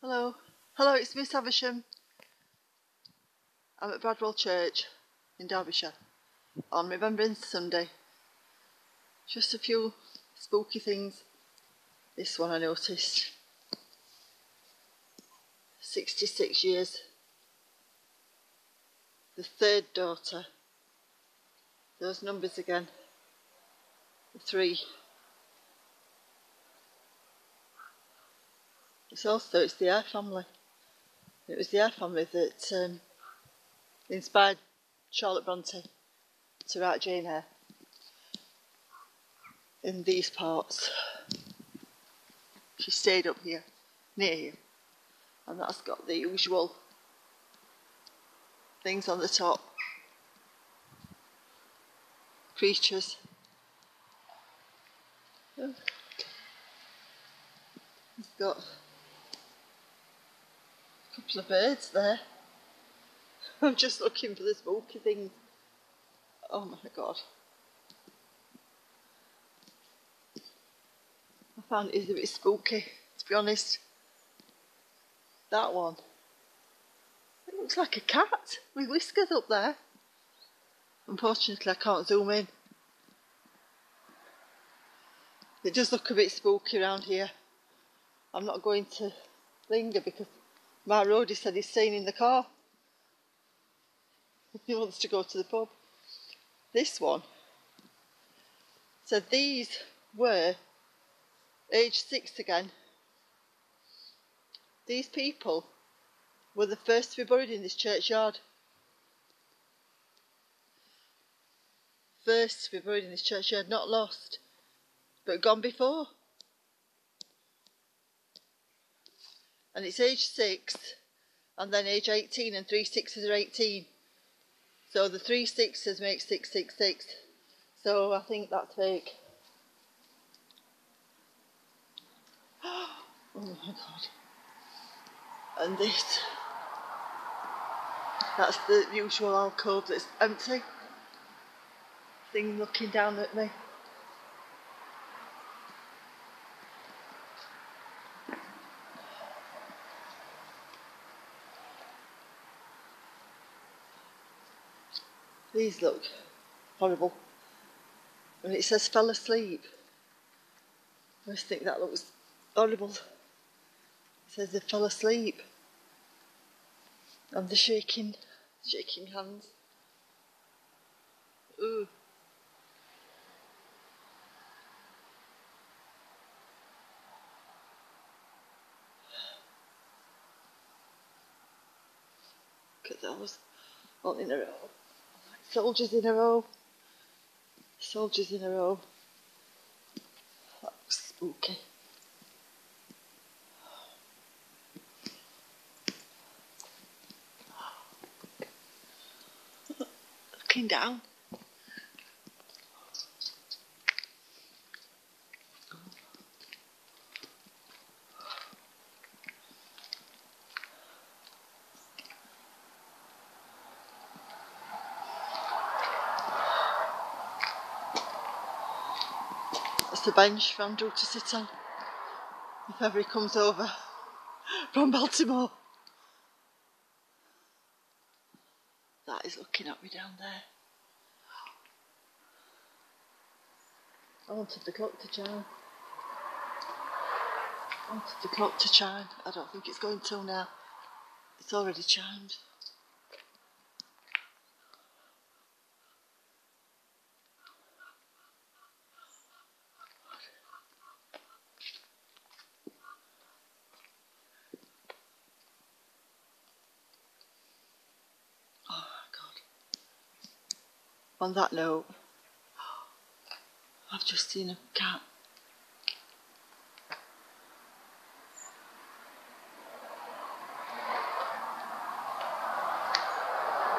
Hello. Hello, it's Miss Havisham. I'm at Bradwell Church in Derbyshire on Remembrance Sunday. Just a few spooky things. This one I noticed. 66 years. The third daughter. Those numbers again. The three. It's also it's the Eyre family. It was the Eyre family that um, inspired Charlotte Bronte to write Jane Eyre in these parts. She stayed up here, near here, and that's got the usual things on the top. Creatures. It's got couple of birds there. I'm just looking for the spooky things. Oh my god. I found it is a bit spooky, to be honest. That one. It looks like a cat with whiskers up there. Unfortunately, I can't zoom in. It does look a bit spooky around here. I'm not going to linger because my roadie said he's staying in the car. He wants to go to the pub. This one So these were age six again. These people were the first to be buried in this churchyard. First to be buried in this churchyard, not lost, but gone before. And it's age six and then age 18 and three sixes are 18 so the three sixes make 666 so I think that's fake. Oh my god. And this that's the usual alcove that's empty. Thing looking down at me These look horrible. And it says fell asleep. I just think that looks horrible. It says they fell asleep. And the shaking, shaking hands. Ooh. Look at those all in a row. Soldiers in a row. Soldiers in a row. That looks spooky. Looking down. The bench for Andrew to sit on if ever he comes over from Baltimore. That is looking at me down there. I wanted the clock to chime. I wanted the clock to chime. I don't think it's going till now. It's already chimed. On that note, I've just seen a cat.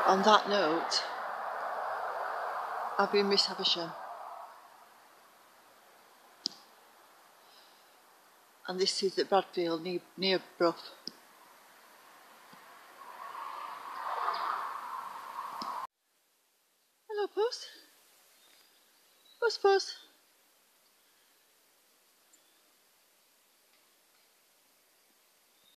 On that note, I've been Miss Havisham. And this is at Bradfield near, near Brough. was? Was, was?